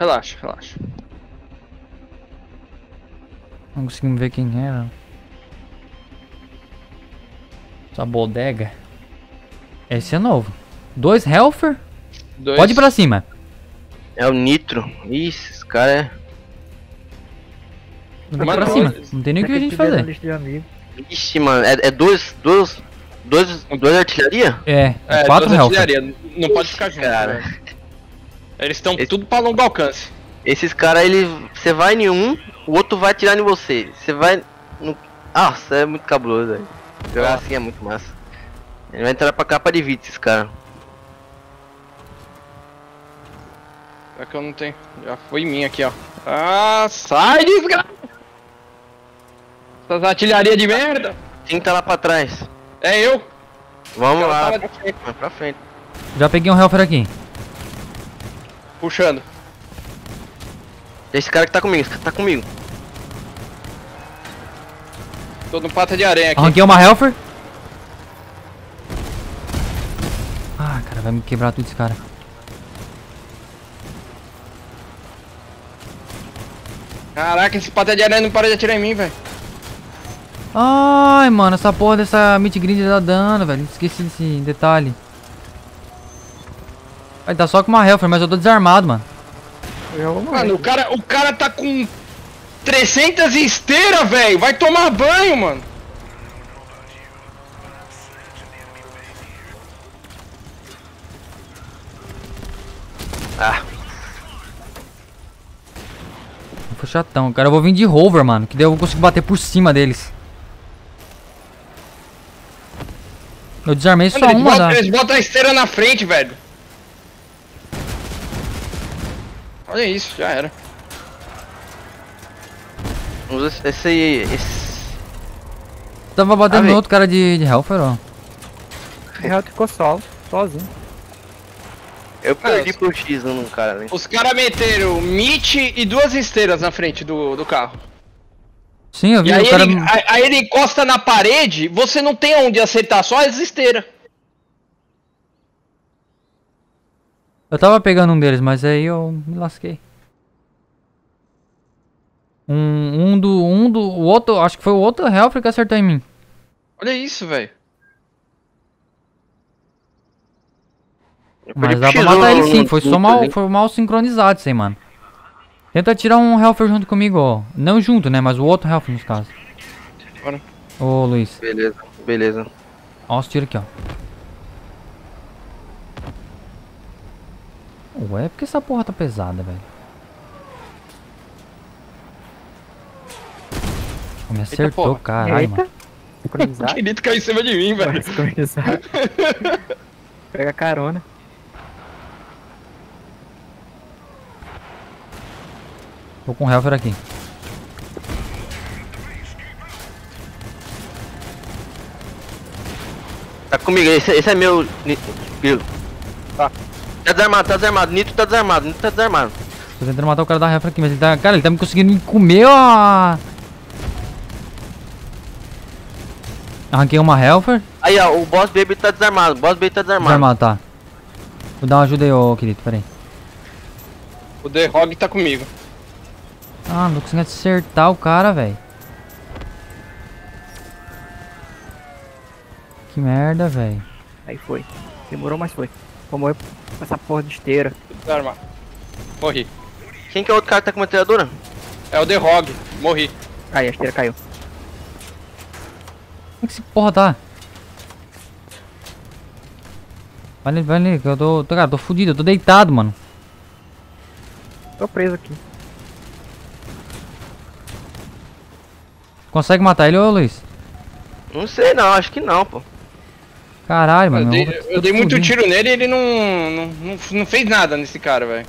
Relaxa, relaxa. Não conseguimos ver quem era. Essa bodega. Esse é novo. Dois Helfer? Dois. Pode ir pra cima. É o Nitro. Ixi, esse cara é. Mano, pra cima. Não tem nem o que a gente fazer. Ixi, mano. É, é dois. Dois. Dois. Dois artilharia? É, É, quatro Helfer. artilharia. Não pode ficar junto, cara. velho. Eles estão Esse- tudo pra longo alcance. Esses caras, ele. Você vai em um, o outro vai atirar em você. Você vai. No... Nossa, é muito cabuloso, velho. Jogar Ó. assim é muito massa. Ele vai entrar pra capa de vida, esses caras. É que eu não tenho. Já foi em mim aqui, ó. Ah, sai, desgraça! Essas artilharias de merda! Quem tá lá pra trás? É eu! Vamos lá. pra frente. Já peguei um Helfer aqui. Puxando. Esse cara que tá comigo, esse cara tá comigo. Tô no pata de aranha aqui. Arranquei uma Helfer. Ah, cara, vai me quebrar tudo esse cara. Caraca, esse pata de aranha não para de atirar em mim, velho. Ai, mano, essa porra dessa Meat Grind dá dano, velho. Esqueci desse detalhe. Vai tá só com uma Helfer, mas eu tô desarmado, mano. Mano, o cara, o cara tá com 300 esteiras, velho. Vai tomar banho, mano. Ah, Foi chatão, cara. Eu vou vir de rover, mano. Que daí eu vou conseguir bater por cima deles. Eu desarmei só Mano, eles, uma botam, eles botam a esteira na frente, velho. Olha isso, já era. usa esse aí. Esse... Tava batendo Ah, no outro cara de, de Hellfire, ó. O Real ficou solo, sozinho. Eu perdi Ah, pro X num cara ali. Os caras meteram Meat e duas esteiras na frente do, do carro. Sim, eu vi E aí, o cara... ele, aí, aí ele encosta na parede, você não tem onde acertar, só as esteiras. Eu tava pegando um deles, mas aí eu me lasquei. Um, um do... Um do... O outro... Acho que foi o outro Hellfire que acertou em mim. Olha isso, velho. Mas dá pra X1 matar ele sim, foi só mal, foi mal sincronizado isso aí, mano. Tenta tirar um Helfer junto comigo, ó. Não junto, né? Mas o outro Helfer, nos casos. Bora. Ô, Luiz. Beleza, beleza. Ó os tiros aqui, ó. Ué, por que essa porra tá pesada, velho? Me acertou, caralho, Eita. mano. Sincronizado. Querido caiu em cima de mim, velho. Sincronizado. Pega carona. Tô com o Helfer aqui. Tá comigo, esse, esse é meu. Grilo. Tá. Tá desarmado, tá desarmado. Nito tá desarmado, Nito tá desarmado. Tô tentando matar o cara da Helfer aqui, mas ele tá... Cara, ele tá me conseguindo me comer, ó. Arranquei uma Helfer. Aí, ó, o Boss Baby tá desarmado. O Boss Baby tá desarmado. Desarmado, tá. Vou dar uma ajuda aí, ô querido, pera aí. O The Hog tá comigo. Ah, não tô conseguindo acertar o cara, velho. Que merda, velho. Aí foi. Demorou, mas foi. Vou morrer com essa porra de esteira. Desarmado. Morri. Quem que é o outro cara que tá com a metralhadora? É o The Hog. Morri. Aí, a esteira caiu. Como é que esse porra tá? Vai ali, vai ali, que eu tô, tô. Cara, tô fudido, eu tô deitado, mano. Tô preso aqui. Consegue matar ele, ô Luiz? Não sei não, acho que não, pô. Caralho, Eu mano. dei, meu ovo tá eu dei muito tiro nele e ele não, não, não, não fez nada nesse cara, velho.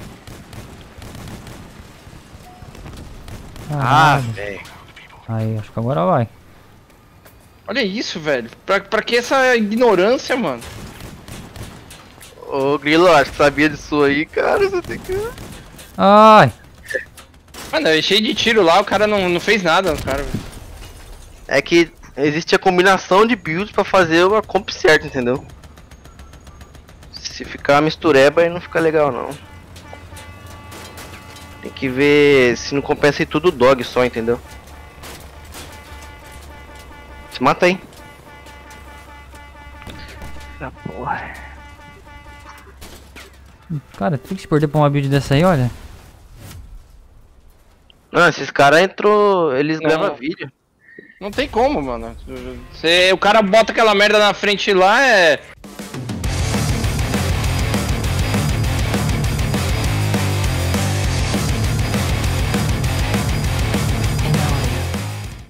Ah, velho. Aí, acho que agora vai. Olha isso, velho. Pra, pra que essa ignorância, mano? Ô, Grilo, acho que sabia disso aí, cara. Você tem que. Ai! Mano, eu cheio de tiro lá, o cara não, não fez nada, cara. velho. É que existe a combinação de builds pra fazer a comp certa, entendeu? Se ficar mistureba aí não fica legal não. Tem que ver se não compensa ir tudo dog só, entendeu? Se mata aí. Ah, porra. Cara, tem que se perder pra uma build dessa aí, olha. Não, esses caras entrou. Eles Não. gravam vídeo. Não tem como, mano. Você, o cara bota aquela merda na frente lá, é.